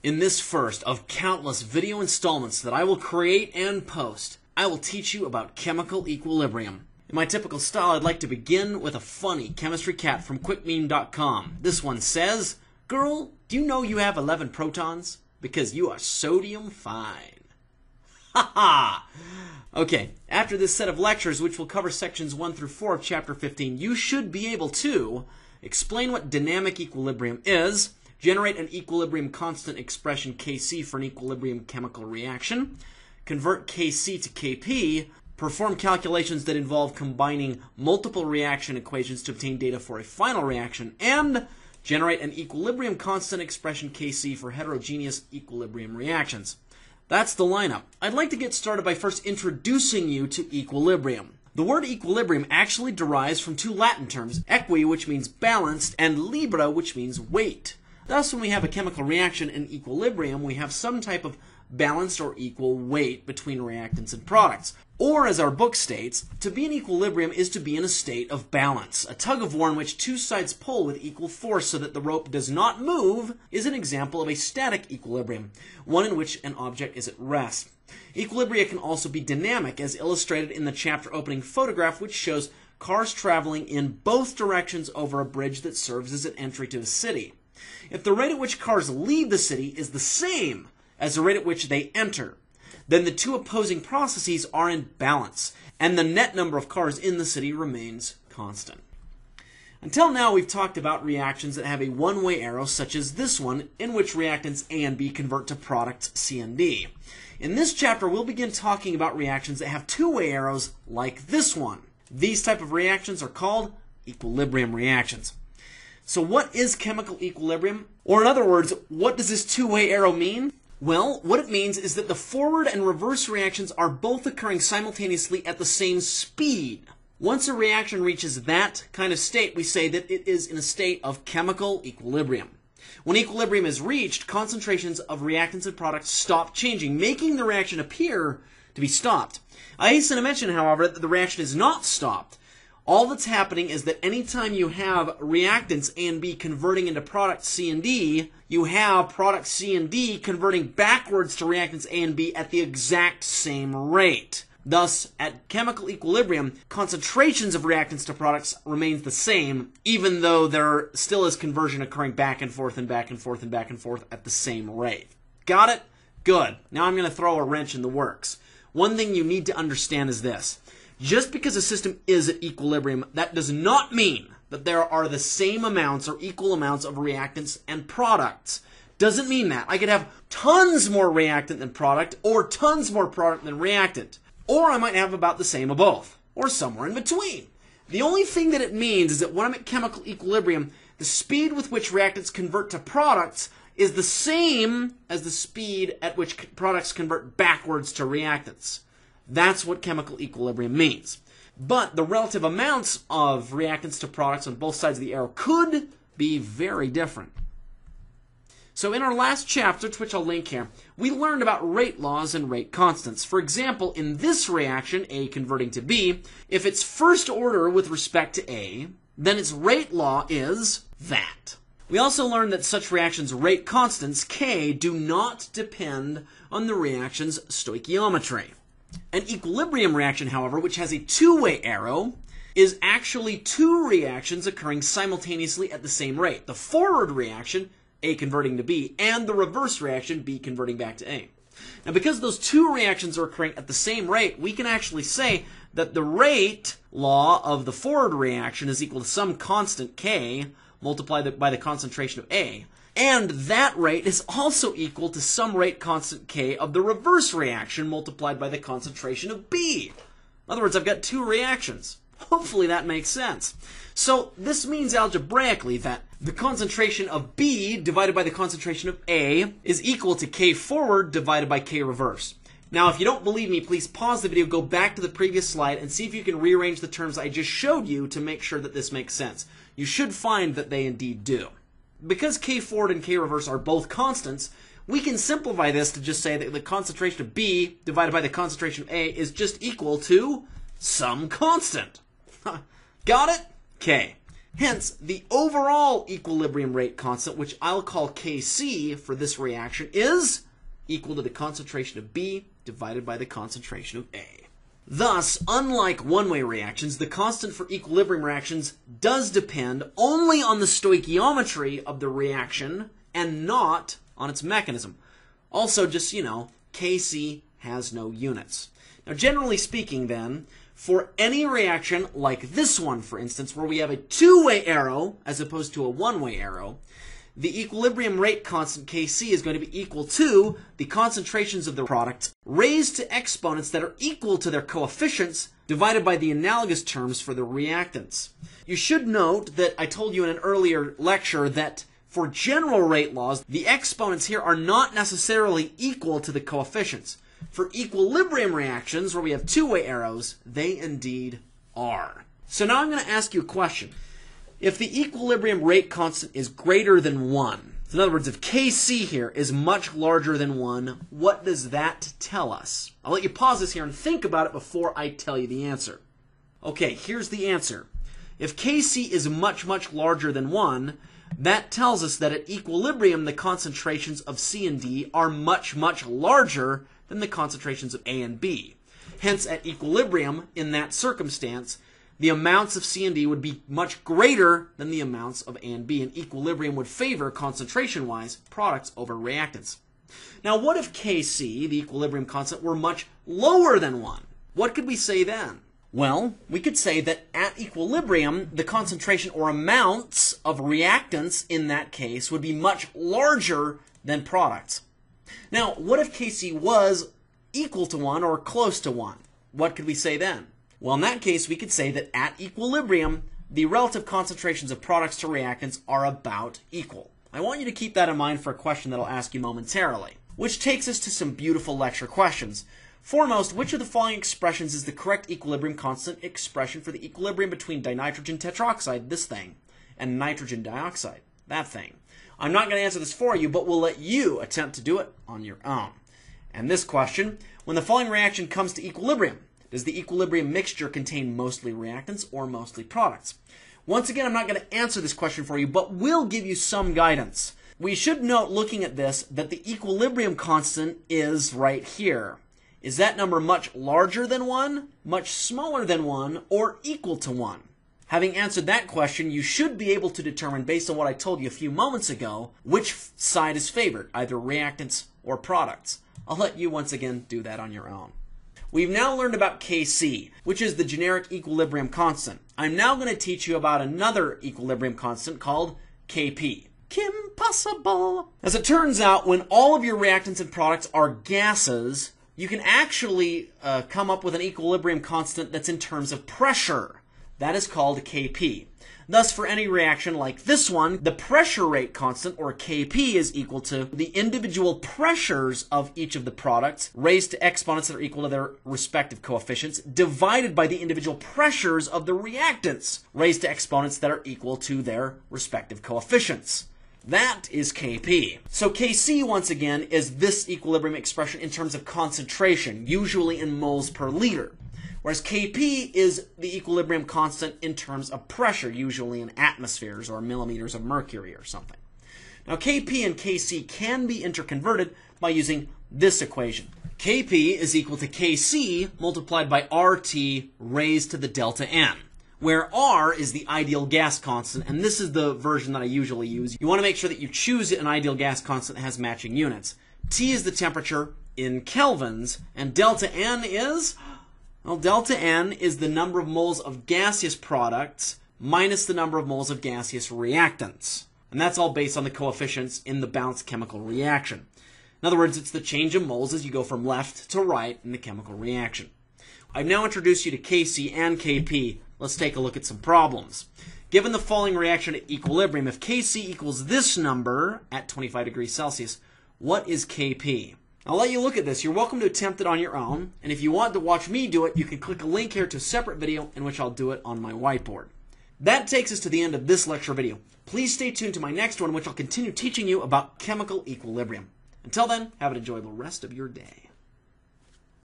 In this first of countless video installments that I will create and post, I will teach you about chemical equilibrium. In my typical style, I'd like to begin with a funny chemistry cat from quickmeme.com. This one says, Girl, do you know you have 11 protons? Because you are sodium fine. Ha ha! Okay, after this set of lectures, which will cover sections 1 through 4 of chapter 15, you should be able to explain what dynamic equilibrium is, generate an equilibrium constant expression Kc for an equilibrium chemical reaction, convert Kc to Kp, perform calculations that involve combining multiple reaction equations to obtain data for a final reaction, and generate an equilibrium constant expression Kc for heterogeneous equilibrium reactions. That's the lineup. I'd like to get started by first introducing you to equilibrium. The word equilibrium actually derives from two Latin terms, equi, which means balanced, and libra, which means weight. Thus, when we have a chemical reaction in equilibrium, we have some type of balanced or equal weight between reactants and products. Or, as our book states, to be in equilibrium is to be in a state of balance. A tug of war in which two sides pull with equal force so that the rope does not move is an example of a static equilibrium, one in which an object is at rest. Equilibria can also be dynamic, as illustrated in the chapter opening photograph, which shows cars traveling in both directions over a bridge that serves as an entry to a city. If the rate at which cars leave the city is the same as the rate at which they enter, then the two opposing processes are in balance, and the net number of cars in the city remains constant. Until now, we've talked about reactions that have a one way arrow, such as this one, in which reactants A and B convert to products C and D. In this chapter, we'll begin talking about reactions that have two way arrows, like this one. These type of reactions are called equilibrium reactions. So, what is chemical equilibrium? Or, in other words, what does this two way arrow mean? Well, what it means is that the forward and reverse reactions are both occurring simultaneously at the same speed. Once a reaction reaches that kind of state, we say that it is in a state of chemical equilibrium. When equilibrium is reached, concentrations of reactants and products stop changing, making the reaction appear to be stopped. I hasten to mention, however, that the reaction is not stopped. All that's happening is that anytime you have reactants A and B converting into products C and D, you have products C and D converting backwards to reactants A and B at the exact same rate. Thus, at chemical equilibrium, concentrations of reactants to products remains the same, even though there still is conversion occurring back and forth and back and forth and back and forth at the same rate. Got it? Good. Now I'm going to throw a wrench in the works. One thing you need to understand is this. Just because a system is at equilibrium, that does not mean that there are the same amounts or equal amounts of reactants and products. Doesn't mean that. I could have tons more reactant than product, or tons more product than reactant. Or I might have about the same of both, or somewhere in between. The only thing that it means is that when I'm at chemical equilibrium, the speed with which reactants convert to products is the same as the speed at which products convert backwards to reactants. That's what chemical equilibrium means. But the relative amounts of reactants to products on both sides of the arrow could be very different. So in our last chapter, to which I'll link here, we learned about rate laws and rate constants. For example, in this reaction, A converting to B, if it's first order with respect to A, then its rate law is that. We also learned that such reactions' rate constants, K, do not depend on the reaction's stoichiometry. An equilibrium reaction, however, which has a two-way arrow, is actually two reactions occurring simultaneously at the same rate. The forward reaction, A converting to B, and the reverse reaction, B converting back to A. Now, because those two reactions are occurring at the same rate, we can actually say that the rate law of the forward reaction is equal to some constant K multiplied by the concentration of A. And that rate is also equal to some rate constant K of the reverse reaction multiplied by the concentration of B. In other words, I've got two reactions. Hopefully that makes sense. So this means algebraically that the concentration of B divided by the concentration of A is equal to K forward divided by K reverse. Now, if you don't believe me, please pause the video, go back to the previous slide, and see if you can rearrange the terms I just showed you to make sure that this makes sense. You should find that they indeed do. Because K forward and K reverse are both constants, we can simplify this to just say that the concentration of B divided by the concentration of A is just equal to some constant. Got it? K. Hence, the overall equilibrium rate constant, which I'll call Kc for this reaction, is equal to the concentration of B divided by the concentration of A. Thus, unlike one-way reactions, the constant for equilibrium reactions does depend only on the stoichiometry of the reaction and not on its mechanism. Also, just, you know, Kc has no units. Now, generally speaking, then, for any reaction like this one, for instance, where we have a two-way arrow as opposed to a one-way arrow, the equilibrium rate constant Kc is going to be equal to the concentrations of the products raised to exponents that are equal to their coefficients divided by the analogous terms for the reactants. You should note that I told you in an earlier lecture that for general rate laws, the exponents here are not necessarily equal to the coefficients. For equilibrium reactions, where we have two-way arrows, they indeed are. So now I'm going to ask you a question. If the equilibrium rate constant is greater than 1, so in other words, if Kc here is much larger than 1, what does that tell us? I'll let you pause this here and think about it before I tell you the answer. Okay, here's the answer. If Kc is much, much larger than 1, that tells us that at equilibrium, the concentrations of C and D are much, much larger than the concentrations of A and B. Hence, at equilibrium, in that circumstance, the amounts of C and D would be much greater than the amounts of A and B, and equilibrium would favor, concentration-wise, products over reactants. Now, what if Kc, the equilibrium constant, were much lower than 1? What could we say then? Well, we could say that at equilibrium, the concentration or amounts of reactants in that case would be much larger than products. Now, what if Kc was equal to 1 or close to 1? What could we say then? Well, in that case, we could say that at equilibrium, the relative concentrations of products to reactants are about equal. I want you to keep that in mind for a question that I'll ask you momentarily. Which takes us to some beautiful lecture questions. Foremost, which of the following expressions is the correct equilibrium constant expression for the equilibrium between dinitrogen tetroxide, this thing, and nitrogen dioxide, that thing? I'm not going to answer this for you, but we'll let you attempt to do it on your own. And this question, when the following reaction comes to equilibrium, does the equilibrium mixture contain mostly reactants or mostly products? Once again, I'm not going to answer this question for you, but will give you some guidance. We should note, looking at this, that the equilibrium constant is right here. Is that number much larger than 1, much smaller than 1, or equal to 1? Having answered that question, you should be able to determine, based on what I told you a few moments ago, which side is favored, either reactants or products. I'll let you once again do that on your own. We've now learned about Kc, which is the generic equilibrium constant. I'm now going to teach you about another equilibrium constant called Kp. Kim Possible! As it turns out, when all of your reactants and products are gases, you can actually uh, come up with an equilibrium constant that's in terms of pressure. That is called Kp. Thus, for any reaction like this one, the pressure rate constant, or Kp, is equal to the individual pressures of each of the products raised to exponents that are equal to their respective coefficients, divided by the individual pressures of the reactants raised to exponents that are equal to their respective coefficients. That is Kp. So Kc, once again, is this equilibrium expression in terms of concentration, usually in moles per liter. Whereas Kp is the equilibrium constant in terms of pressure, usually in atmospheres or millimeters of mercury or something. Now Kp and Kc can be interconverted by using this equation. Kp is equal to Kc multiplied by RT raised to the delta N, where R is the ideal gas constant, and this is the version that I usually use. You want to make sure that you choose an ideal gas constant that has matching units. T is the temperature in kelvins, and delta N is well, delta N is the number of moles of gaseous products minus the number of moles of gaseous reactants. And that's all based on the coefficients in the balanced chemical reaction. In other words, it's the change of moles as you go from left to right in the chemical reaction. I've now introduced you to Kc and Kp. Let's take a look at some problems. Given the following reaction at equilibrium, if Kc equals this number at 25 degrees Celsius, what is Kp? I'll let you look at this. You're welcome to attempt it on your own. And if you want to watch me do it, you can click a link here to a separate video in which I'll do it on my whiteboard. That takes us to the end of this lecture video. Please stay tuned to my next one, which I'll continue teaching you about chemical equilibrium. Until then, have an enjoyable rest of your day.